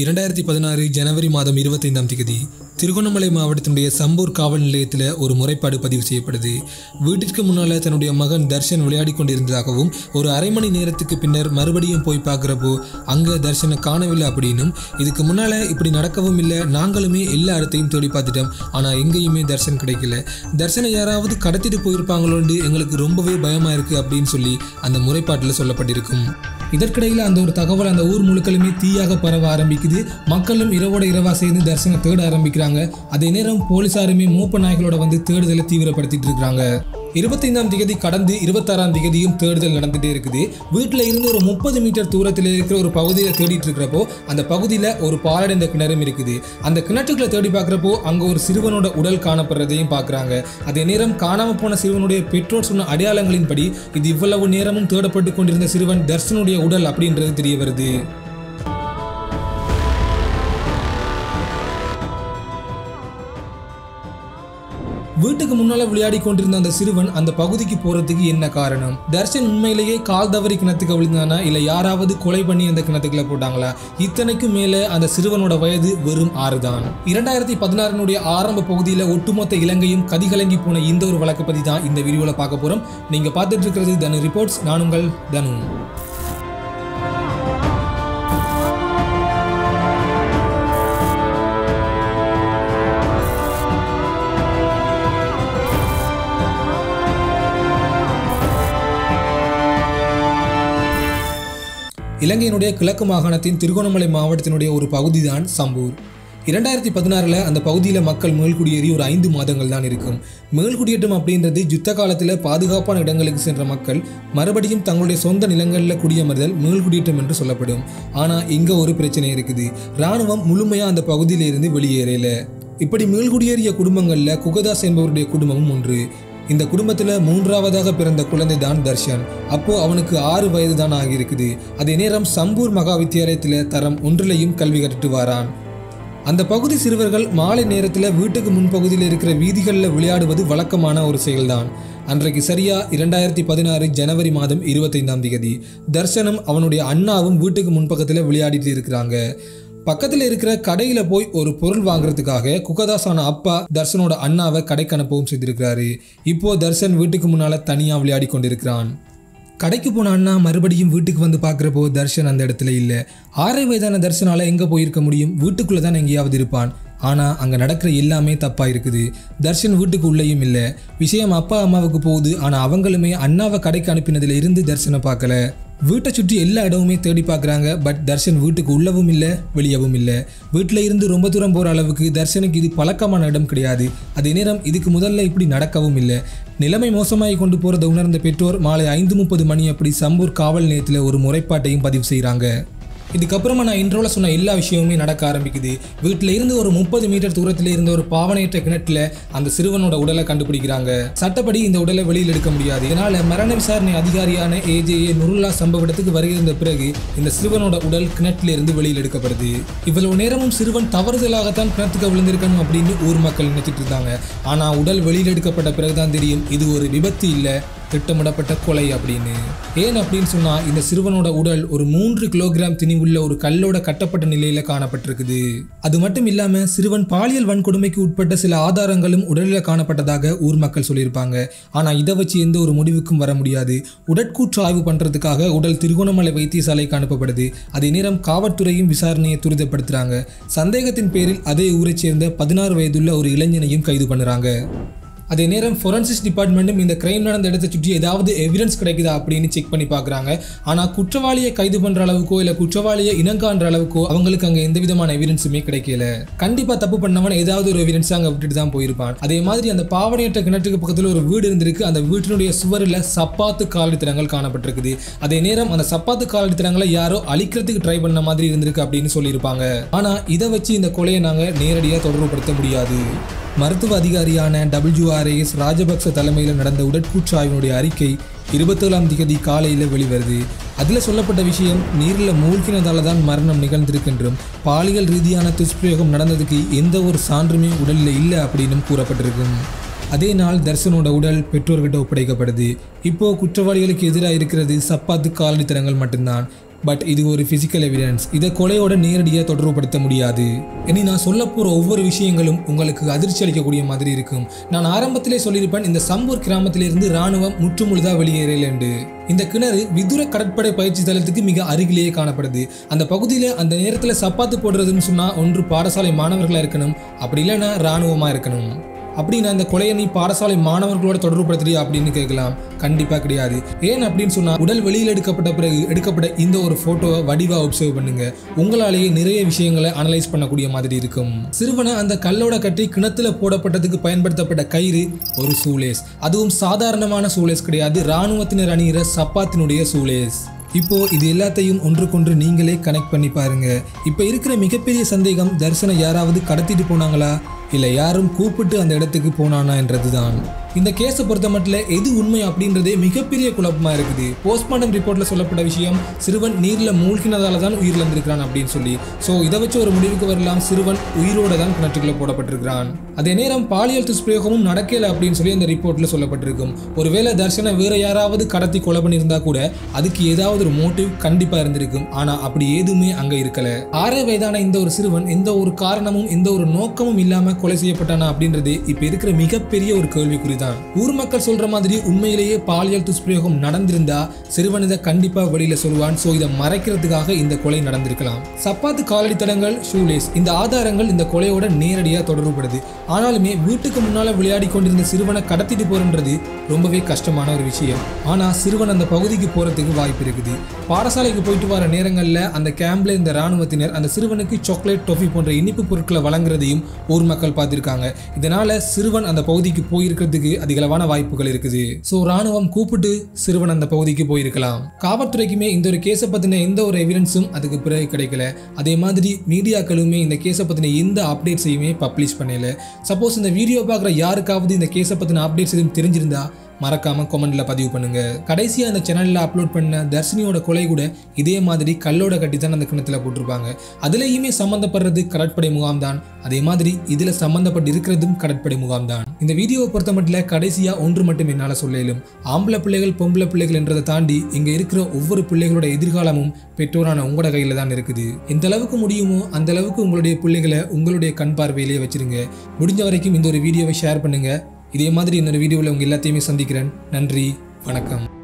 இரண்டாயிரத்தி பதினாறு ஜனவரி மாதம் இருபத்தைந்தாம் தேதி திருகோணமலை மாவட்டத்தினுடைய சம்பூர் காவல் நிலையத்தில் ஒரு முறைப்பாடு பதிவு செய்யப்படுது. வீட்டிற்கு முன்னால் தன்னுடைய மகன் தர்ஷன் விளையாடி கொண்டிருந்ததாகவும் ஒரு அரை மணி நேரத்துக்கு பின்னர் மறுபடியும் போய் பார்க்குறப்போ அங்கே தர்ஷனை காணவில்லை அப்படின்னும் இதுக்கு முன்னால் இப்படி நடக்கவும் இல்லை நாங்களுமே எல்லா இடத்தையும் தேடி பார்த்துட்டோம் ஆனால் எங்கேயுமே தர்ஷன் கிடைக்கல. தர்ஷனை யாராவது கடத்திட்டு போயிருப்பாங்களோன்னு எங்களுக்கு ரொம்பவே பயமாக இருக்குது அப்படின்னு சொல்லி அந்த முறைப்பாட்டில் சொல்லப்பட்டிருக்கும். இதற்கிடையில் அந்த ஒரு தகவல் அந்த ஊர் முழுக்களுமே தீயாக பரவ ஆரம்பிக்குது. மக்களும் இரவோட இரவா சேர்ந்து தரிசனம் தேட ஆரம்பிக்கிறாங்க. அதே நேரம் போலீசாருமே மூப்ப நாய்களோட வந்து தேடுதலை தீவிரப்படுத்திட்டு இருக்கிறாங்க இருபத்தைந்தாம் திகதி கடந்து இருபத்தாறாம் திகதியும் தேடுதல் நடந்துட்டே இருக்குது. வீட்டில் இருந்து ஒரு முப்பது மீட்டர் தூரத்தில் இருக்கிற ஒரு பகுதியில் தேடிட்டு இருக்கிறப்போ அந்த பகுதியில் ஒரு பாலடைந்த கிணறும் இருக்குது. அந்த கிணற்றுக்குள்ள தேடி பார்க்குறப்போ அங்கே ஒரு சிறுவனோட உடல் காணப்படுறதையும் பார்க்குறாங்க. அதே நேரம் காணாமல் போன சிறுவனுடைய பெற்றோர் சொன்ன அடையாளங்களின்படி இது இவ்வளவு நேரமும் தேடப்பட்டு கொண்டிருந்த சிறுவன் தர்ஷனுடைய உடல் அப்படின்றது தெரிய வருது. வீட்டுக்கு முன்னால விளையாடி கொண்டிருந்த அந்த சிறுவன் அந்த பகுதிக்கு போறதுக்கு என்ன காரணம்? தர்ஷன் உண்மையிலேயே கால் தவறி கிணத்துக்கு விழுந்தானா? இல்ல யாராவது கொலை பண்ணி அந்த கிணத்துக்குள்ள போட்டாங்களா? இத்தனைக்கும் மேல அந்த சிறுவனோட வயது வெறும் ஆறு தான் இரண்டாயிரத்தி பதினாறுனுடைய ஆரம்ப பகுதியில ஒட்டுமொத்த இலங்கையும் கதிகலங்கி போன இந்த ஒரு வழக்கு பத்தி தான் இந்த வீடியோல பார்க்க போறோம். நீங்க பார்த்துட்டு இருக்கிறது தனு ரிப்போர்ட்ஸ். நான் உங்கள் தனு. இலங்கையினுடைய கிழக்கு மாகாணத்தின் திருகோணமலை மாவட்டத்தினுடைய ஒரு பகுதி தான் சம்பூர். இரண்டாயிரத்தி பதினாறில் அந்த பகுதியில் மக்கள் மேல்குடியேறி ஒரு ஐந்து மாதங்கள் தான் இருக்கும். மேல்குடியேற்றம் அப்படின்றது யுத்த காலத்தில் பாதுகாப்பான இடங்களுக்கு சென்ற மக்கள் மறுபடியும் தங்களுடைய சொந்த நிலங்களில் குடியமர்தல் மேல்குடியேற்றம் என்று சொல்லப்படும். ஆனால் இங்கே ஒரு பிரச்சனை இருக்குது. இராணுவம் முழுமையாக அந்த பகுதியிலிருந்து வெளியேறல. இப்படி மேல்குடியேறிய குடும்பங்களில் குகதாஸ் என்பவருடைய குடும்பமும் ஒன்று. இந்த குடும்பத்தில் மூன்றாவதாக பிறந்த குழந்தை தான் தர்ஷன். அப்போ அவனுக்கு ஆறு வயது தான் ஆகியிருக்குது. அதே நேரம் சம்பூர் மகா வித்தியாலயத்தில் தரம் ஒன்றிலையும் கல்வி கற்றுட்டு வாரான். அந்த பகுதி சிறுவர்கள் மாலை நேரத்தில் வீட்டுக்கு முன்பகுதியில் இருக்கிற வீதிகளில் விளையாடுவது வழக்கமான ஒரு செயல்தான். அன்றைக்கு சரியா இரண்டாயிரத்தி பதினாறு ஜனவரி மாதம் இருபத்தைந்தாம் தேதி தர்சனம் அவனுடைய அண்ணாவும் வீட்டுக்கு முன்பக்கத்தில் விளையாடிட்டு இருக்கிறாங்க. பக்கத்தில் இருக்கிற கடையில் போய் ஒரு பொருள் வாங்குறதுக்காக குகதாசான அப்பா தர்ஷனோட அண்ணாவை கடைக்கு அனுப்பவும் செய்திருக்கிறாரு. இப்போ தர்ஷன் வீட்டுக்கு முன்னால தனியாக விளையாடி கொண்டிருக்கிறான். கடைக்கு போன அண்ணா மறுபடியும் வீட்டுக்கு வந்து பார்க்குறப்போ தர்ஷன் அந்த இடத்துல இல்லை. ஆறை வயதான தர்ஷனால் எங்கே போயிருக்க முடியும்? வீட்டுக்குள்ளே தான் எங்கேயாவது இருப்பான். ஆனால் அங்கே நடக்கிற எல்லாமே தப்பாக இருக்குது. தர்ஷன் வீட்டுக்கு உள்ளேயும் இல்லை. விஷயம் அப்பா அம்மாவுக்கு போகுது. ஆனால் அவங்களுமே அண்ணாவை கடைக்கு அனுப்பினதுல இருந்து தர்ஷனை பார்க்கல. வீட்டை சுற்றி எல்லா இடமுமே தேடி பார்க்குறாங்க பட் தர்ஷன் வீட்டுக்கு உள்ளவும் இல்லை வெளியவும் இல்லை. வீட்டில் இருந்து ரொம்ப தூரம் போகிற அளவுக்கு தர்ஷனுக்கு இது பழக்கமான இடம் கிடையாது. அதே நேரம் இதுக்கு முதல்ல இப்படி நடக்கவும் இல்லை. நிலைமை மோசமாகி கொண்டு போகிறத உணர்ந்த பெற்றோர் மாலை ஐந்து முப்பது மணி அப்படி சம்பூர் காவல் நிலையத்தில் ஒரு முறைப்பாட்டையும் பதிவு செய்கிறாங்க. இதுக்கப்புறமா நான் இன்ட்ரோவில் சொன்ன எல்லா விஷயமுமே நடக்க ஆரம்பிக்குது. வீட்டில் இருந்து ஒரு முப்பது மீட்டர் தூரத்தில் இருந்த ஒரு பாவனையற்ற கிணற்றில் அந்த சிறுவனோட உடலை கண்டுபிடிக்கிறாங்க. சட்டப்படி இந்த உடலை வெளியில் எடுக்க முடியாது. இதனால் மரண விசாரணை அதிகாரியான ஏஜேஏ நுருல்லா சம்பவ இடத்துக்கு வருகிற பிறகு இந்த சிறுவனோட உடல் கிணற்றில் இருந்து வெளியில் எடுக்கப்படுது. இவ்வளவு நேரமும் சிறுவன் தவறுதலாகத்தான் கிணத்துக்கு விழுந்திருக்கணும் அப்படின்னு ஊர் மக்கள் நினைச்சிட்டு இருந்தாங்க. ஆனால் உடல் வெளியில் எடுக்கப்பட்ட பிறகுதான் தெரியும். இது ஒரு விபத்து இல்லை. திட்டமிடப்பட்ட கொலை அப்படின்னு. ஏன் அப்படின்னு சொன்னா இந்த சிறுவனோட உடல் ஒரு மூன்று கிலோகிராம் திணிவுள்ள ஒரு கல்லோட கட்டப்பட்ட நிலையில காணப்பட்டிருக்குது. அது மட்டும் இல்லாம சிறுவன் பாலியல் வன்கொடுமைக்கு உட்பட்ட சில ஆதாரங்களும் உடலில் காணப்பட்டதாக ஊர் மக்கள் சொல்லியிருப்பாங்க. ஆனா இதை வச்சு எந்த ஒரு முடிவுக்கும் வர முடியாது. உடற்கூற்று ஆய்வு பண்றதுக்காக உடல் திருகோணமலை வைத்தியசாலைக்கு அனுப்பப்படுது. அதே நேரம் காவல்துறையும் விசாரணையை துரிதப்படுத்துறாங்க. சந்தேகத்தின் பேரில் அதே ஊரைச் சேர்ந்த பதினாறு வயதுள்ள ஒரு இளைஞனையும் கைது பண்ணுறாங்க. அதே நேரம் ஃபொரன்சிக்ஸ் டிபார்ட்மெண்ட்டும் இந்த கிரைம் நடந்த இடத்தை சுற்றி ஏதாவது எவிடன்ஸ் கிடைக்குதா அப்படின்னு செக் பண்ணி பார்க்குறாங்க. ஆனால் குற்றவாளியை கைது பண்ணுற அளவுக்கோ இல்லை குற்றவாளியை இனங்கான்ற அளவுக்கோ அவங்களுக்கு அங்கே எந்த விதமான எவிடன்ஸுமே கிடைக்கல. கண்டிப்பாக தப்பு பண்ணவன் ஏதாவது ஒரு எவிடன்ஸ் அங்கே விட்டுட்டு தான் போயிருப்பான். அதே மாதிரி அந்த பாவனையற்ற கிணற்றுக்கு பக்கத்தில் ஒரு வீடு இருந்திருக்கு. அந்த வீட்டினுடைய சுவரில் சப்பாத்து காலடித்தனங்கள் காணப்பட்டிருக்குது. அதே நேரம் அந்த சப்பாத்து காலடித்தனங்களை யாரோ அழிக்கிறதுக்கு ட்ரை பண்ண மாதிரி இருந்திருக்கு அப்படின்னு சொல்லியிருப்பாங்க. ஆனால் இதை வச்சு இந்த கொலையை நாங்கள் நேரடியாக தொடர்புபடுத்த முடியாது. மருத்துவ அதிகாரியான டபிள்யூஆர்ஏஎஸ் ராஜபக்ச தலைமையில் நடந்த உடற்கூற்று ஆய்வினுடைய அறிக்கை இருபத்தேழாம் திகதி காலையில் வெளிவருது. அதில் சொல்லப்பட்ட விஷயம் நீரில் மூழ்கினதால தான் மரணம் நிகழ்ந்திருக்கின்றும் பாலியல் ரீதியான துஷ்பிரயோகம் நடந்ததுக்கு எந்த ஒரு சான்றுமே உடலில் இல்லை அப்படின்னும் கூறப்பட்டிருக்கும். அதே நாள் தர்சனோட உடல் பெற்றோர்கிட்ட ஒப்படைக்கப்படுது. இப்போ குற்றவாளிகளுக்கு எதிராக இருக்கிறது சப்பாத்து காலனித்தனங்கள் மட்டும்தான். பட் இது ஒரு பிசிக்கல் எவிடன்ஸ் இதை கொலையோட நேரடியாக தொடர்புபடுத்த முடியாது. இனி நான் சொல்ல போகிற ஒவ்வொரு விஷயங்களும் உங்களுக்கு அதிர்ச்சி அளிக்கக்கூடிய மாதிரி இருக்கும். நான் ஆரம்பத்திலே சொல்லியிருப்பேன் இந்த சம்பூர் கிராமத்திலிருந்து ராணுவம் முற்றுமுழுதா என்று இந்த கிணறு விதுர கடற்படை பயிற்சி தளத்துக்கு மிக அருகிலேயே காணப்படுது. அந்த பகுதியில் அந்த நேரத்தில் சப்பாத்து போடுறதுன்னு சொன்னால் ஒன்று பாடசாலை மாணவர்களாக இருக்கணும் அப்படி இல்லைன்னா இராணுவமாக இருக்கணும். அப்படின்னா இந்த கொலையை நீ பாடசாலை மாணவர்களோட தொடர்புபடுத்துறியா அப்படின்னு கேட்கலாம். கண்டிப்பா கிடையாது. ஏன் அப்படின்னு சொன்னா உடல் வெளியில் எடுக்கப்பட்ட பிறகு எடுக்கப்பட்ட இந்த ஒரு போட்டோவை வடிவா அப்சர்வ் பண்ணுங்க. உங்களாலேயே நிறைய விஷயங்களை அனலைஸ் பண்ணக்கூடிய மாதிரி இருக்கும். சிறுவனை அந்த கல்லோட கட்டி கிணத்துல போடப்பட்டதுக்கு பயன்படுத்தப்பட்ட கயிறு ஒரு சூலேஸ் அதுவும் சாதாரணமான சூலேஸ் கிடையாது. இராணுவத்தினர் அணிகிற சப்பாத்தினுடைய சூலேஸ் இப்போ இது எல்லாத்தையும் ஒன்றுக்கொன்று நீங்களே கனெக்ட் பண்ணி பாருங்க. இப்போ இருக்கிற மிகப்பெரிய சந்தேகம் தரிசனை யாராவது கடத்திட்டு போனாங்களா? இல்லை யாரும் கூப்பிட்டு அந்த இடத்துக்கு போனானா என்றதுதான். இந்த கேஸை பொறுத்த மட்டும் எது உண்மை அப்படின்றதே மிகப்பெரிய குழப்பமா இருக்குது. போஸ்ட்மார்ட்டம் ரிப்போர்ட்டில் சொல்லப்பட்ட விஷயம் சிறுவன் நீரில் மூழ்கினதால தான் உயிரிழந்திருக்கிறான் அப்படின்னு சொல்லி. ஸோ இதை வச்சு ஒரு முடிவுக்கு வரலாம். சிறுவன் உயிரோட தான் கிணற்றுக்குள்ள போடப்பட்டிருக்கிறான். அதே நேரம் பாலியல் துஷ்பிரயோகமும் நடக்கல அப்படின்னு சொல்லி அந்த ரிப்போர்ட்டில் சொல்லப்பட்டிருக்கும். ஒருவேளை தர்ஷனை வேற யாராவது கடத்தி கொலை பண்ணியிருந்தா கூட அதுக்கு ஏதாவது ஒரு மோட்டிவ் கண்டிப்பாக இருந்திருக்கும். ஆனால் அப்படி எதுவுமே அங்கே இருக்கல. ஆறே வயதான இந்த ஒரு சிறுவன் எந்த ஒரு காரணமும் எந்த ஒரு நோக்கமும் இல்லாமல் கொலை செய்யப்பட்டானா அப்படின்றது இப்போ இருக்கிற மிகப்பெரிய ஒரு கேள்விக்குறி தான் ஊர் மக்கள் சொல்ற மாதிரி உண்மையிலேயே பாலியல் துஷ்பிரயோகம் நடந்திருந்தா சிறுவன் இதை கண்டிப்பா வெளியில சொல்லுவான். சோ இதை மறைக்கிறதுக்காக இந்த கொலை நடந்திருக்கலாம். சப்பாத்து காலடி தடங்கள் ஷூலேஸ் இந்த ஆதாரங்கள் இந்த கொலையோட நேரடியா தொடர்புபடுது. ஆனாலுமே வீட்டுக்கு முன்னால விளையாடி கொண்டிருந்த சிறுவனை கடத்திட்டு போறன்றது ரொம்பவே கஷ்டமான ஒரு விஷயம். ஆனா சிறுவன் அந்த பகுதிக்கு போறதுக்கு வாய்ப்பு இருக்குது. பாடசாலைக்கு போயிட்டு வர நேரங்கள்ல அந்த கேம்ப்ல இந்த ராணுவத்தினர் அந்த சிறுவனுக்கு சாக்லேட் டொஃபி போன்ற இனிப்பு பொருட்களை வழங்குறதையும் ஊர் மக்கள் பார்த்திருக்காங்க. இதனால சிறுவன் அந்த பகுதிக்கு போயிருக்கிறதுக்கு அதிகளவான வாய்ப்புகள் இருக்குது. ஸோ ராணுவம் கூப்பிட்டு சிறுவன் அந்த பகுதிக்கு போயிருக்கலாம். காவல்துறைக்குமே இந்த ஒரு கேஸை பத்தின எந்த ஒரு எவிடன்ஸும் அதுக்கு பிறகு கிடைக்கல. அதே மாதிரி மீடியாக்களுமே இந்த கேஸை பத்தின எந்த அப்டேட்ஸையுமே பப்ளிஷ் பண்ணல. சப்போஸ் இந்த வீடியோ பார்க்குற யாருக்காவது இந்த கேஸை பத்தின அப்டேட்ஸ் எதுவும் தெரிஞ்சிருந்தா மறக்காம கமெண்ட்ல பதிவு பண்ணுங்க. கடைசியா அந்த சேனல்ல அப்லோட் பண்ண தர்ஷினியோட கொலை கூட இதே மாதிரி கல்லோட கட்டி தான் அந்த கிணத்துல போட்டிருப்பாங்க. அதுலயுமே சம்பந்தப்படுறது கடற்படை முகாம் தான். அதே மாதிரி இதுல சம்பந்தப்பட்டு இருக்கிறதும் கடற்படை முகாம் தான். இந்த வீடியோவை பொறுத்த மட்டும் கடைசியா ஒன்று மட்டும் என்னால சொல்லும் ஆம்பளை பிள்ளைகள் பொம்பளை பிள்ளைகள் என்றதை தாண்டி இங்க இருக்கிற ஒவ்வொரு பிள்ளைகளோட எதிர்காலமும் பெற்றோரான உங்களோட கையில தான் இருக்குது. எந்த அளவுக்கு முடியுமோ அந்த அளவுக்கு உங்களுடைய பிள்ளைகளை உங்களுடைய கண் பார்வையிலேயே வச்சிருங்க. முடிஞ்ச வரைக்கும் இந்த ஒரு வீடியோவை ஷேர் பண்ணுங்க. இதே மாதிரி இன்னொரு வீடியோவில் உங்கள் எல்லாத்தையுமே சந்திக்கிறேன். நன்றி வணக்கம்.